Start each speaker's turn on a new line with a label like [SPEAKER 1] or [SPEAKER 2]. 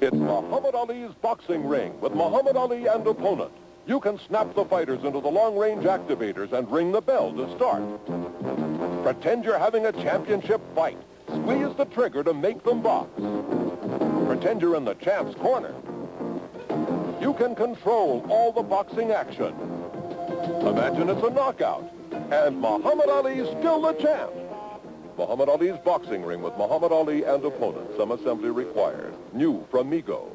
[SPEAKER 1] It's Muhammad Ali's boxing ring with Muhammad Ali and opponent. You can snap the fighters into the long-range activators and ring the bell to start. Pretend you're having a championship fight. Squeeze the trigger to make them box. Pretend you're in the champ's corner. You can control all the boxing action. Imagine it's a knockout. And Muhammad Ali's still the champ. Muhammad Ali's boxing ring with Muhammad Ali and opponent. Some assembly required. New from Mego.